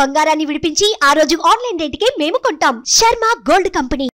బంగారాన్ని విడిపించి ఆ రోజు ఆన్లైన్ రేటుకే మేము కొంటాం. Sharma gold company.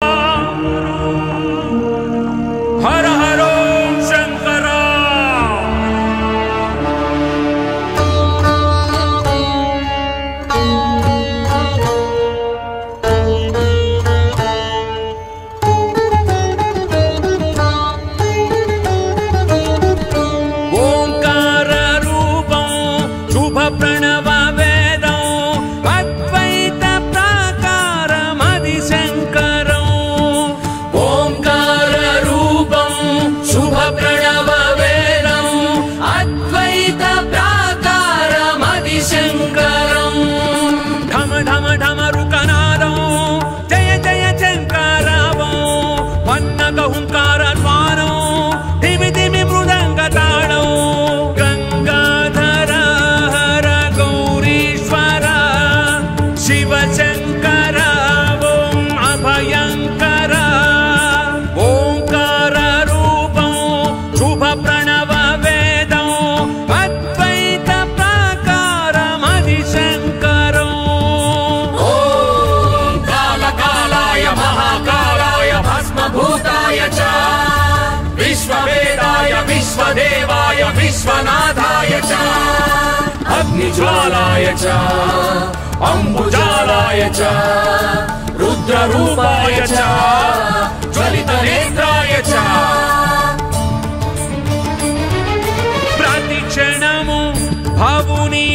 అగ్నిజ్వాలాయ చ అంబుజాలాయ చ రుద్రరూపాయ చ జ్వలితనేత్రాయ చ ప్రతి క్షణము భవుని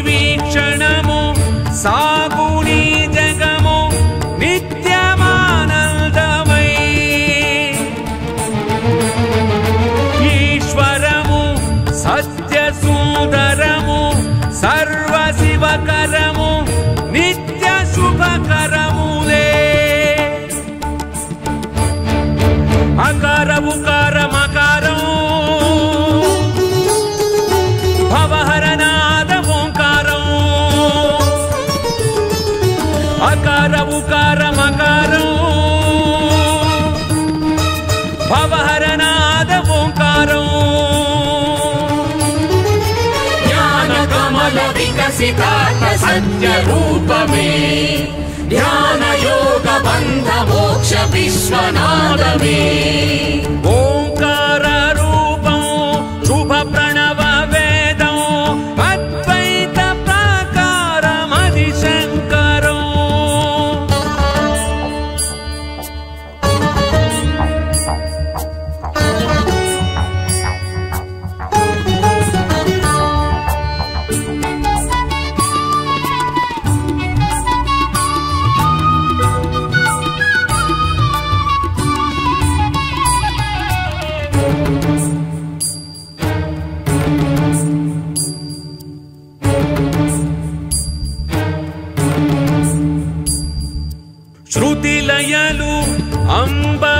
रूपमे ध्यानयोगबन्धमोक्ष बन्ध मोक्ष विश्वनादमे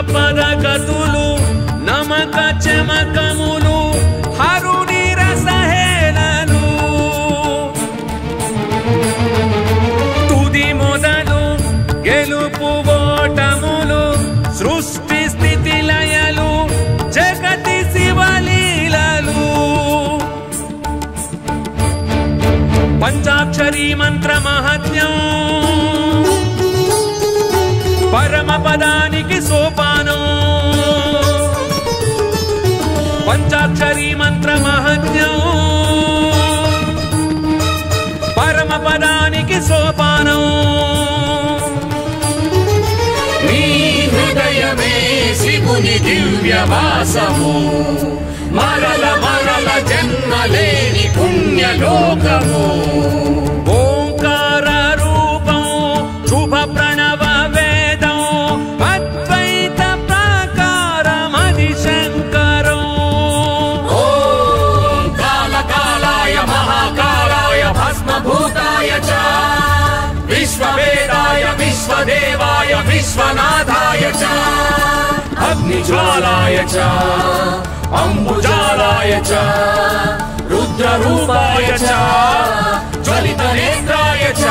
అంబ పదగతులు నమక చమకములు హరుని రసహేళలు తుది మొదలు గెలుపు ఓటములు సృష్టి స్థితి లయలు జగతి శివలీలలు. పంచాక్షరీ మంత్ర మహత్యం. పరమ పదాని పంచాక్షరీ మంత్ర మహజ్ఞం పరమ పదానికి సోపానం. నీ హృదయమే శివుని దివ్యవాసము మరల మరల జన్మలేని పుణ్యలోకము. देवाय विश्वनाथाय च। अग्निज्वालाय च। अम्बुजालाय च। रुद्ररूपाय च। ज्वलितनेत्राय च।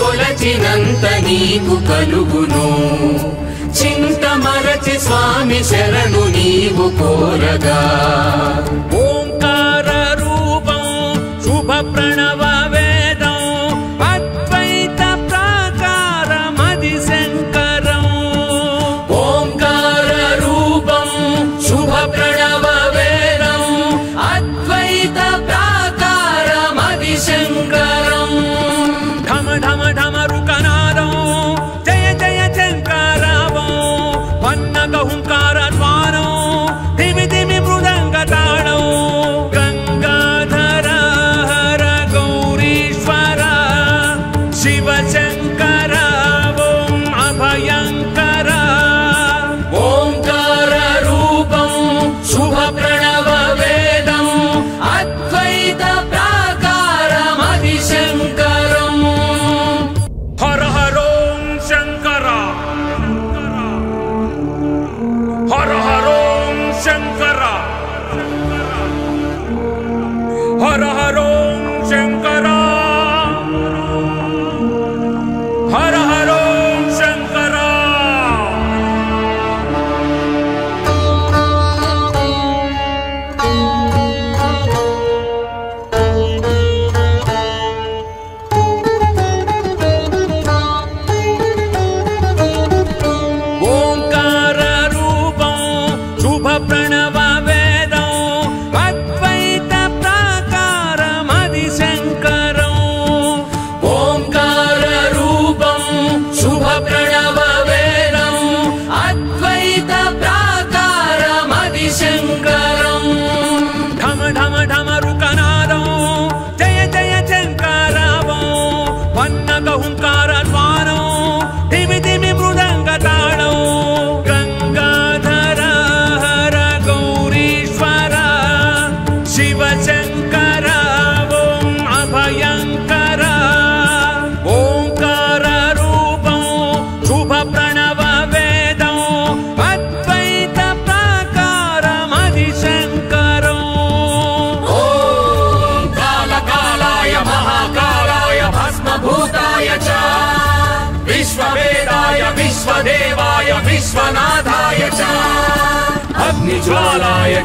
కొలచినంత నీకు కలుగును. చింత మరచి స్వామి శరణు నీవు కోరగా.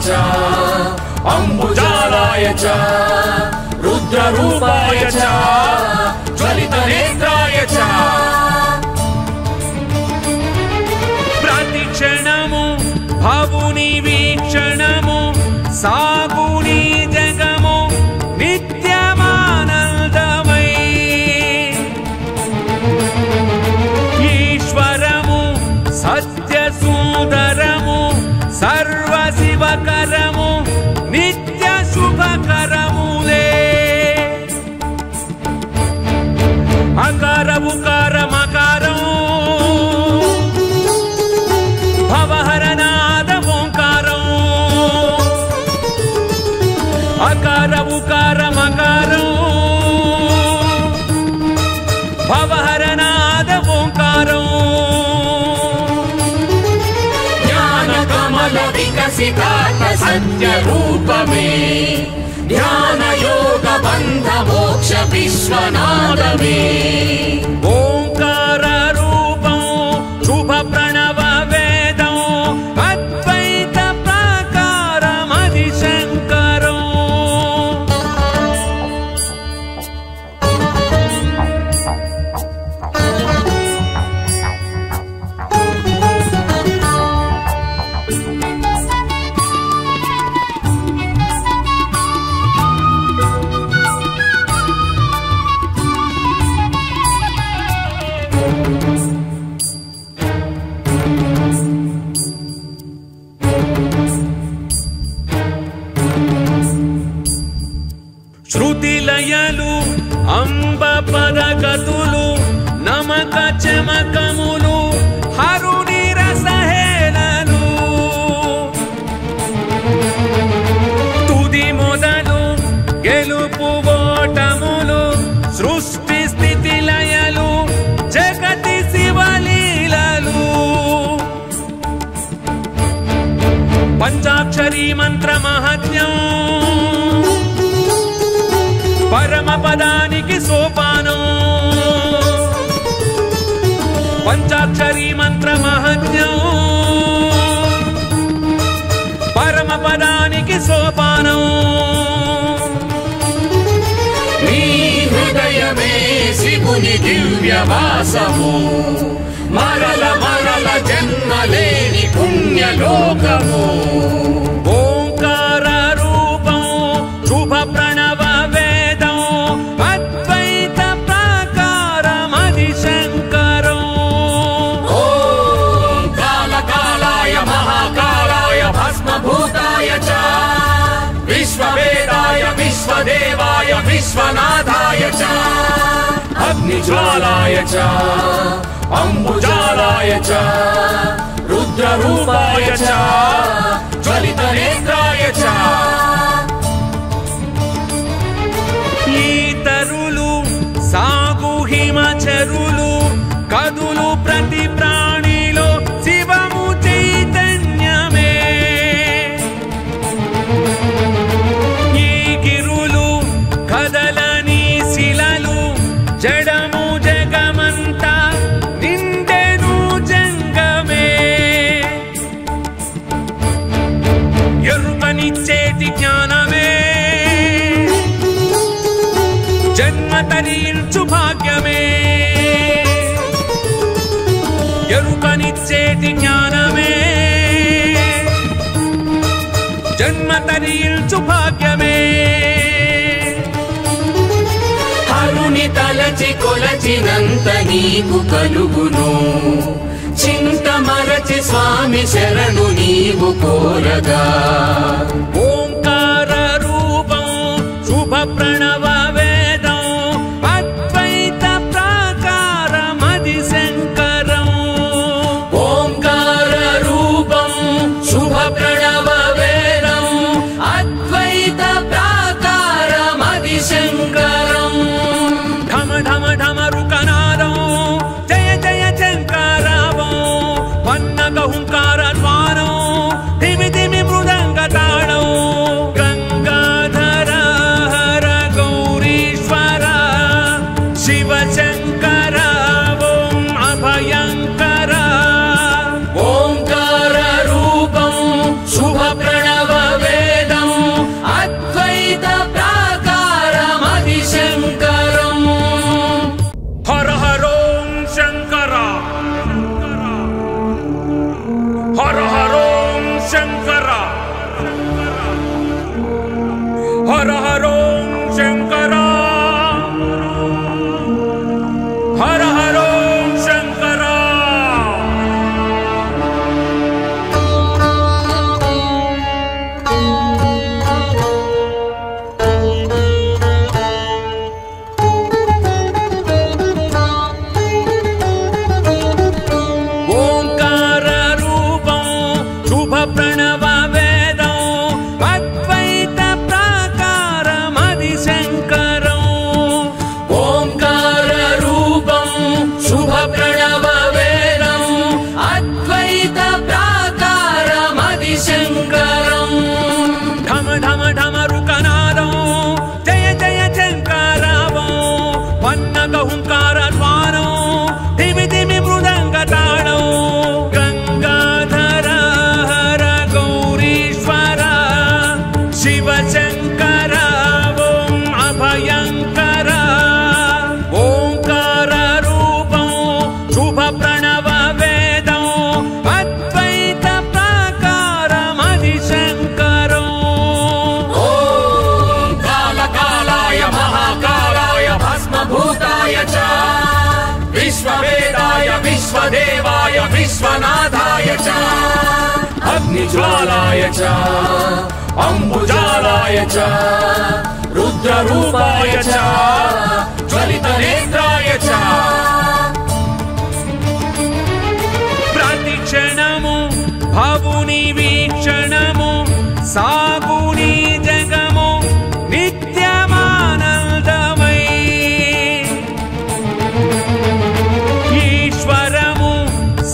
च अम्बुजालाय च रुद्ररूपाय च ज्वलितनेत्राय च न्यरूपमे ज्ञानयोगबन्धमोक्ष विश्वनादमे మంత్రమహత్యం పరమపదానికి సోపానం. పంచాక్షరీ మంత్రమహత్యం పరమపదానికి సోపానం. మీ హృదయమే శివుని దివ్యవాసము. మరల మరల జన్మలేని పుణ్యలోకము. देवाय विश्वनाथाय च अग्निज्वालाय च अम्बुजालाय च रुद्ररूपाय च। మరచి కొలచినంత నీకు కలుగును. చింత మరచి స్వామి శరణు నీవు కోరగా. ज्वालाय च अम्बुजालाय च रुद्ररूपाय च ज्वलितनेत्राय च प्रतिक्षणमु भवुनि वीक्षणमु सागुनि जगमु नित्यमानन्दमयि ईश्वरमु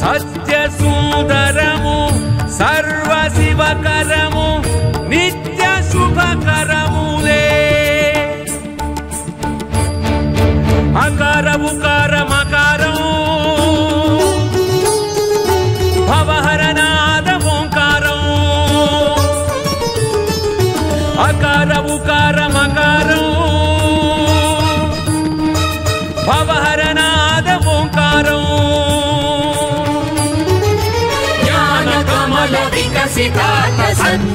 सत्यसूदर శుభకరము నిత్య శుభకరములే. అకారము కారమకారము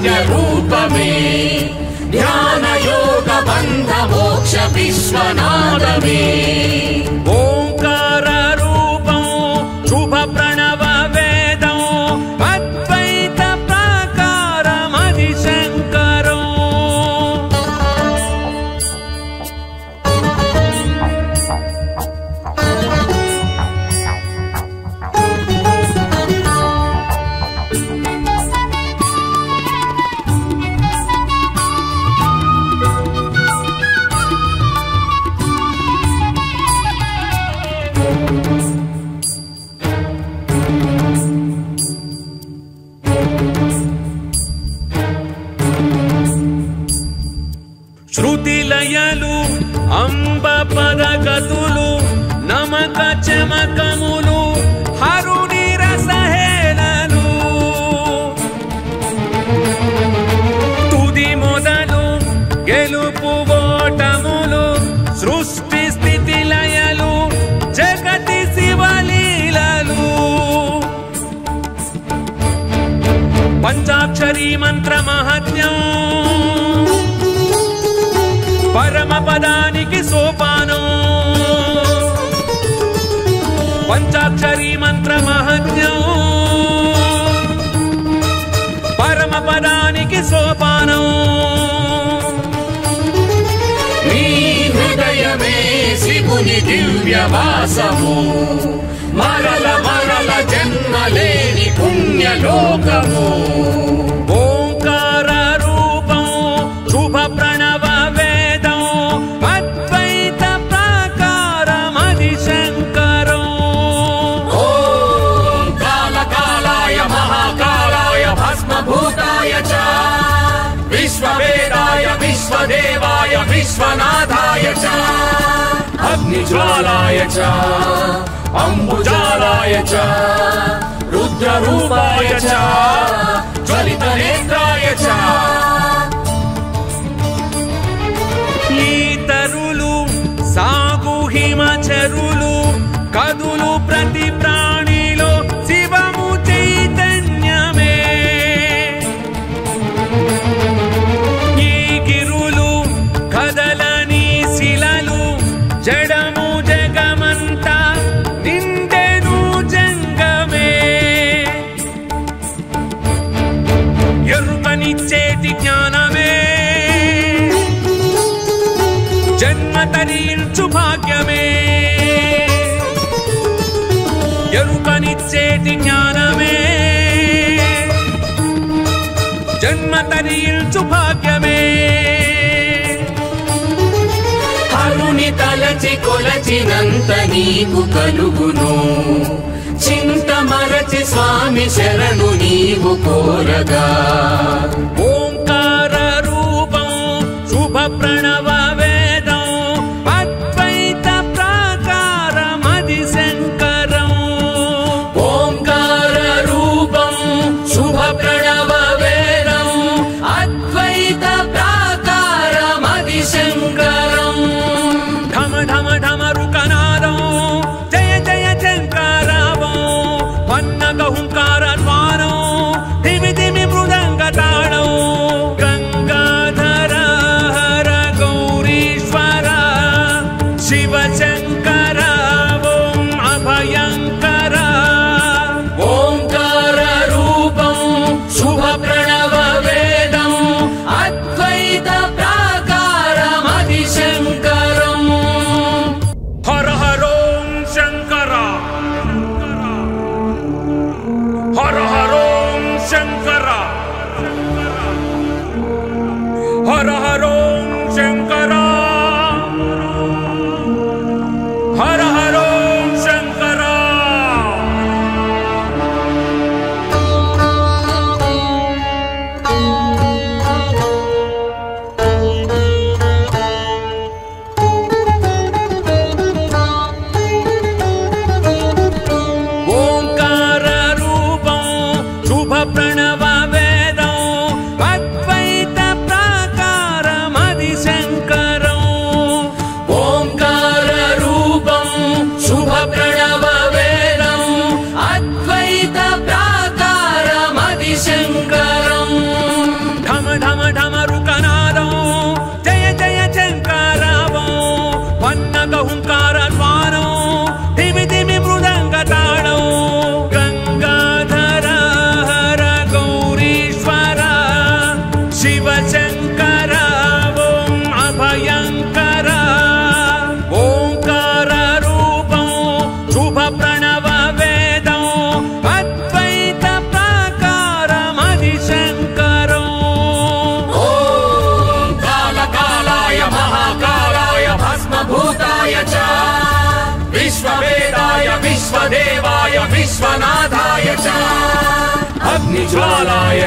रूपमे ध्यानयोग बन्ध मोक्ष विश्वनादमे స్థుతిలయలు అంబ పదగతులు నమక చమకములు హరుణి రసహేళలు తుది మొదలు గెలుపు ఓటములు సృష్టి స్థితిలయలు జగతి శివలీలలు. పంచాక్షరీ మంత్ర మహత్యం పదానికి సోపానం. పంచాక్షరీ మంత్ర మహజ్ఞం పరమ పదానికి సోపానం. నీ హృదయమే శివుని దివ్యవాసము మరల మరల జన్మలేని పుణ్యలోకము. విశ్వనాథాయ చ అగ్నిజ్వాలాయ చ అంబుజాలాయ చ రుద్రరూపాయ చ జన్మ తరించు భాగ్యమే. ఎరుకనిచ్చేటి జ్ఞానమే. జన్మ తరించు భాగ్యమే. హరుని తలచి కొలచినంత నీకు కలుగును. చింత మరచి స్వామి శరణు నీవు కోరగా.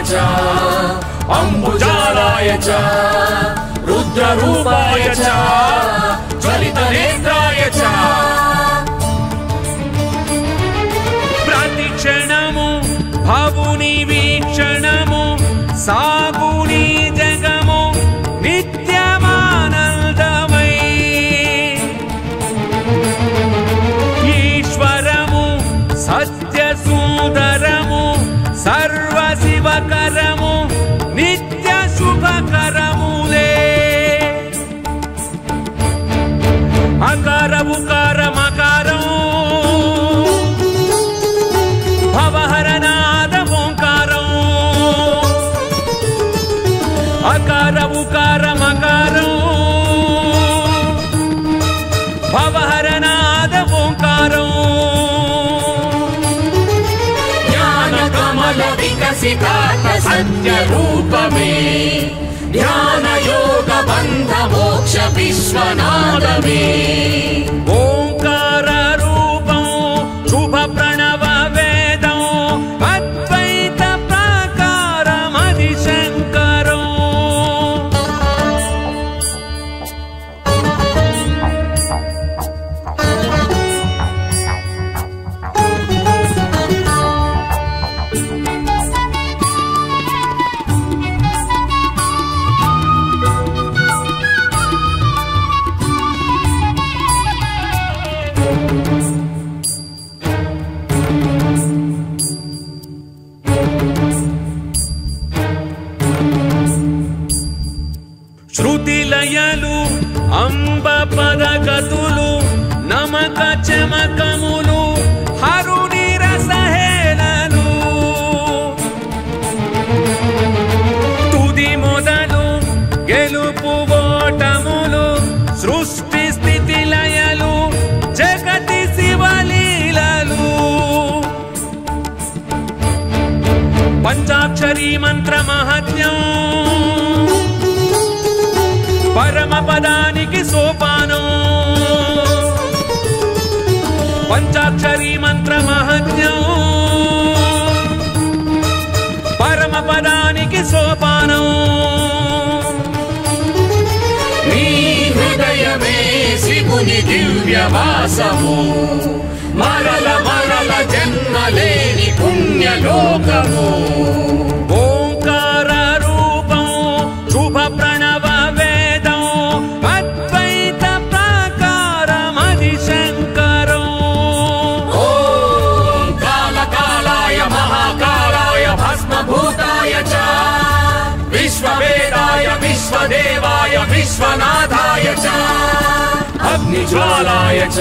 च अम्बुजालाय च रुद्ररूपाय च। रूपमे ज्ञानयोग बन्ध मोक्ष పంచాక్షరి మంత్ర మహత్యం పరమ పదానికి సోపానం శివుని దివ్య మరల మరల జన్మలేని పుణ్యలోకము. देवाय विश्वनाथाय च। अग्निज्वालाय च।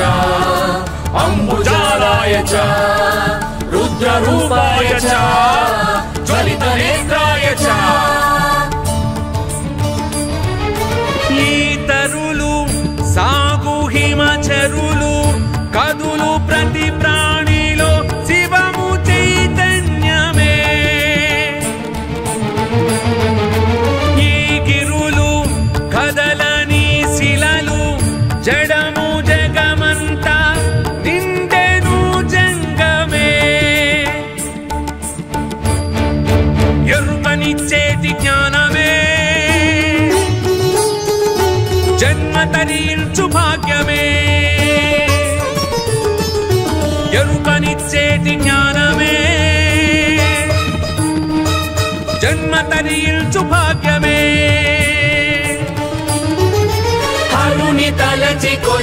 अम्बुजालाय च। रुद्ररूपाय च। ज्वलितनेत्राय च।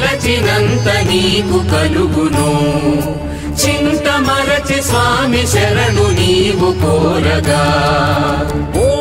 మరచినంత నీకు కలుగును. చింత మరచి స్వామి శరణు నీవు కోరగా. ఓ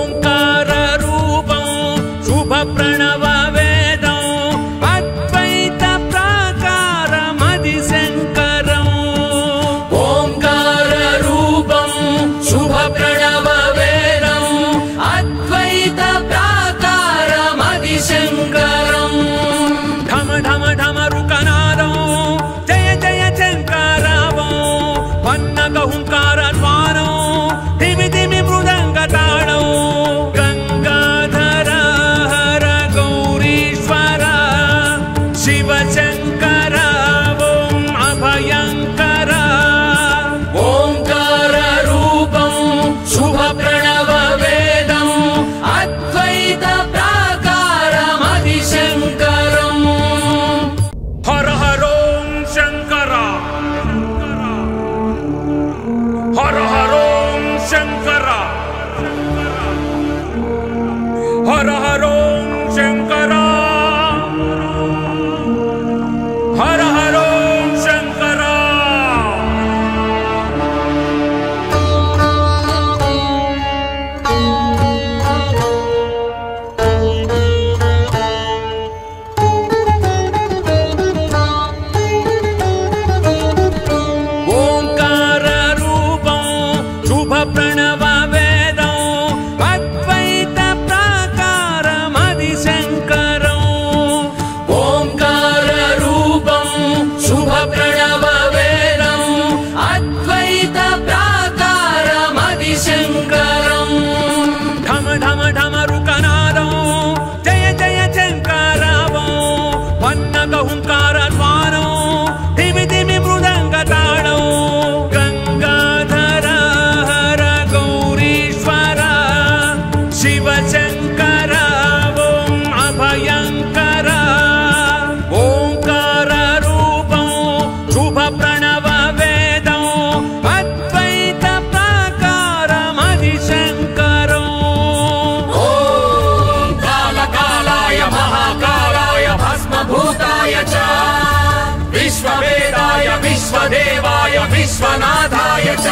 विश्ववेदाय विश्वदेवाय विश्वनाथाय च।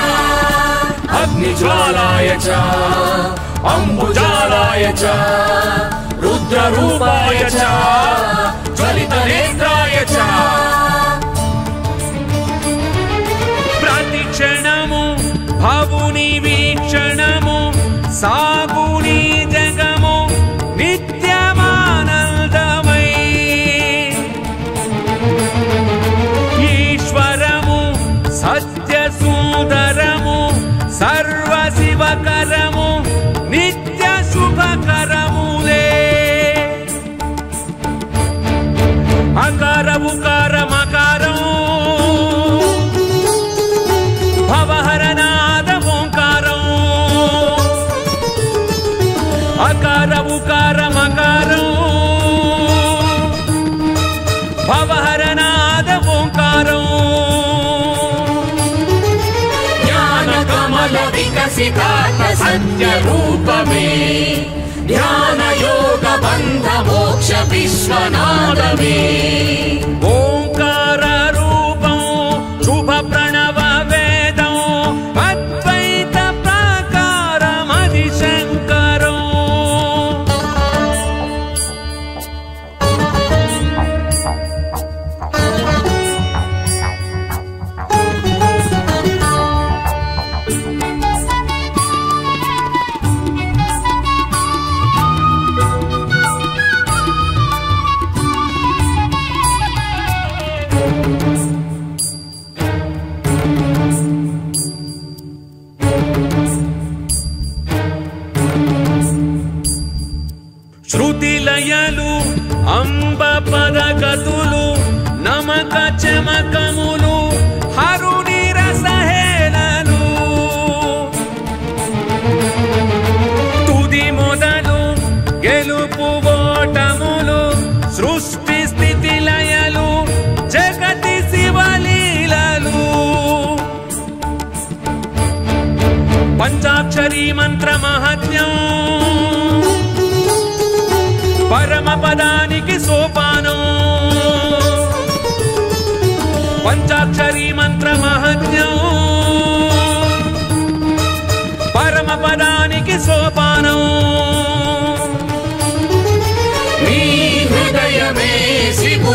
अग्निज्वालाय च। अम्बुजालाय च। रुद्ररूपाय च। ज्वलितनेत्राय च। प्रतिक्षणमु भवुनि वीक्षणमु सागुणी विकसितात्म सत्य रूपमे ध्यान बन्ध मोक्ष विश्वनाथ मे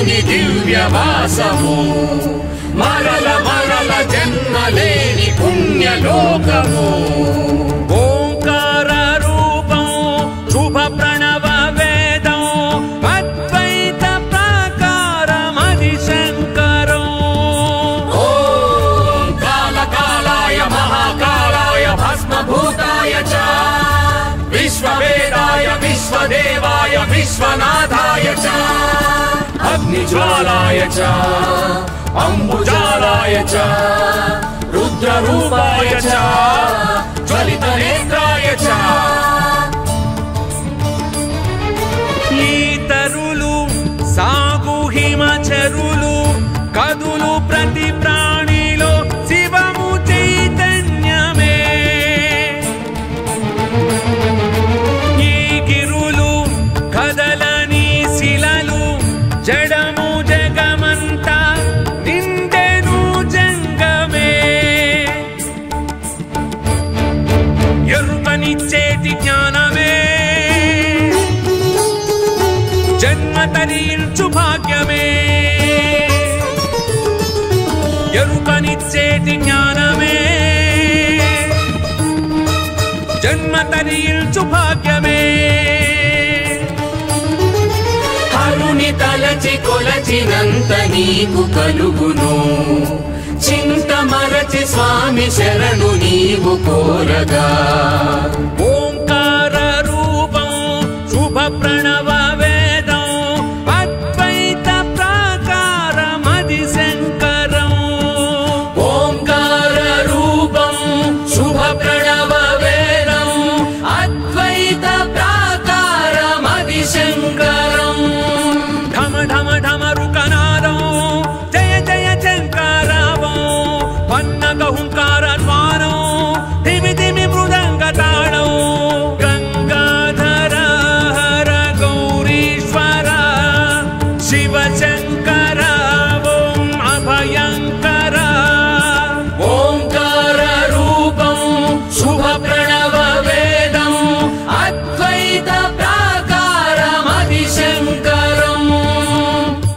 శివుని దివ్యవాసము మరల మరల జన్మలేని పుణ్యలోకము ఓంకార రూపం శుభ ప్రణవ వేదం అద్వైత ప్రాకారమది శంకరం ఓం కాలకాలాయ మహాకాలాయ భస్మభూతాయ చ విశ్వవేదాయ విశ్వదేవాయ విశ్వనాథాయ చ అగ్నిజ్వాలాయ చ అంబుజాలాయ చ రుద్రరూపాయ చ జ్వలిత నేత్రాయ మరచి కొలచినంత నీకు కలుగును. చింత మరచి స్వామి శరణు నీవు కోరగా. ఓంకార రూపం శుభ ప్రణవ